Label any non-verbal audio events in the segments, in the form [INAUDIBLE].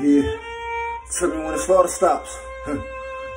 Yeah. Tell me when the slaughter stops.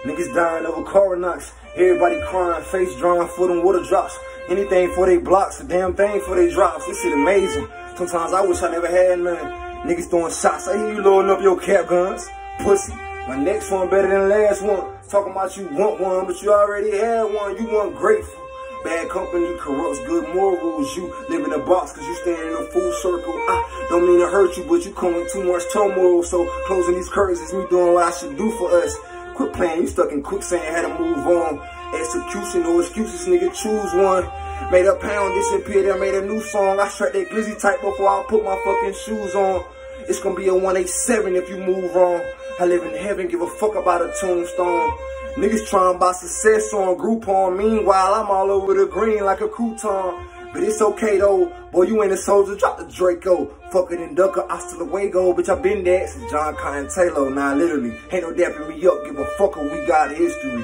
Niggas dying over coronets. Everybody crying, face drawing for them water drops. Anything for they blocks, a damn thing for they drops. This shit amazing. Sometimes I wish I never had none. Niggas throwing shots. I hear you loading up your cap guns. Pussy. My next one better than last one. Talking about you want one, but you already had one. You want grateful. Bad company corrupts good morals. You live in a box cause you stand in a full circle. I don't mean to hurt you, but you come with too much turmoil. So closing these curtains is me doing what I should do for us. Quit playing, you stuck in quicksand, had to move on. Execution, no excuses, nigga, choose one. Made a pound, disappeared, I made a new song. I strut that glizzy type before I put my fucking shoes on. It's gonna be a 187 if you move wrong. I live in heaven, give a fuck about a tombstone. Niggas trying buy success on Groupon. Meanwhile, I'm all over the green like a crouton. But it's okay though. Boy, you ain't a soldier, drop the Draco. Fuck it and duck hasta luego. Bitch, I been that since John Cotton Taylor. Nah, literally. Ain't no dapping me up, give a fuck we got history.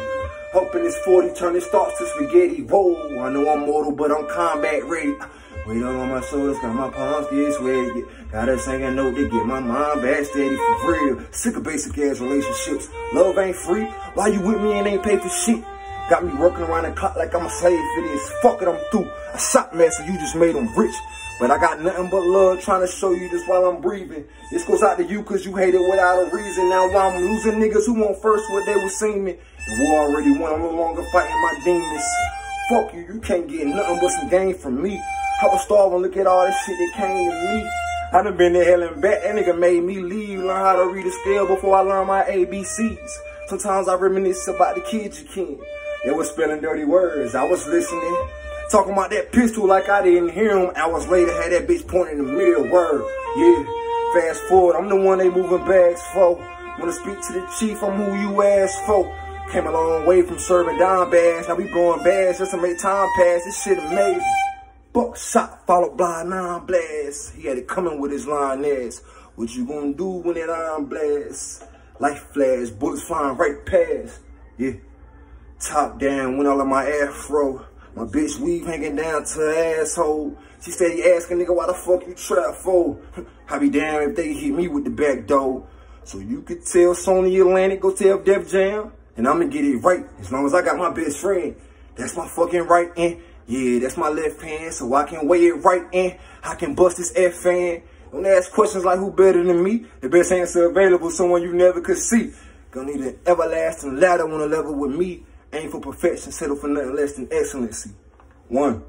Hoping this 40 turn his thoughts to spaghetti. Whoa, I know I'm mortal, but I'm combat ready. Wait on my shoulders, got my palms get sweaty. Gotta sing a note to get my mind back steady for real. Sick of basic ass relationships. Love ain't free. Why you with me and ain't pay for shit? Got me working around the clock like I'm a slave for this. Fuck it, I'm through. I shot master, you just made them rich. But I got nothing but love trying to show you this while I'm breathing. This goes out to you cause you hate it without a reason. Now why I'm losing niggas who want first what they was seeing me. The war already won, I'm no longer fighting my demons. Fuck you, you can't get nothing but some game from me. I was starving, look at all this shit that came to me. I done been to hell and back, that nigga made me leave. Learn how to read a scale before I learn my ABCs. Sometimes I reminisce about the kids you can. They was spelling dirty words, I was listening. Talking about that pistol like I didn't hear him. Hours later, had that bitch pointing the mirror, word. Yeah, fast forward, I'm the one they moving bags for. Wanna speak to the chief, I'm who you ask for. Came a long way from serving down bags. Now we blowing bags just to make time pass. This shit amazing. Buck shot followed by nine blast. He had it coming with his line ass. What you gonna do when that iron blast? Life flash, bullets flying right past. Yeah. Top down, went all of my afro. My bitch weave hanging down to her asshole. She steady asking nigga why the fuck you trap for? [LAUGHS] I be damn if they hit me with the back door. So you could tell Sony Atlantic, go tell Def Jam and I'm gonna get it right as long as I got my best friend. That's my fucking right hand. Yeah, that's my left hand, so I can weigh it right in. I can bust this F fan. Don't ask questions like who better than me. The best answer available, someone you never could see. Gonna need an everlasting ladder on a level with me. Aim for perfection, settle for nothing less than excellency. One.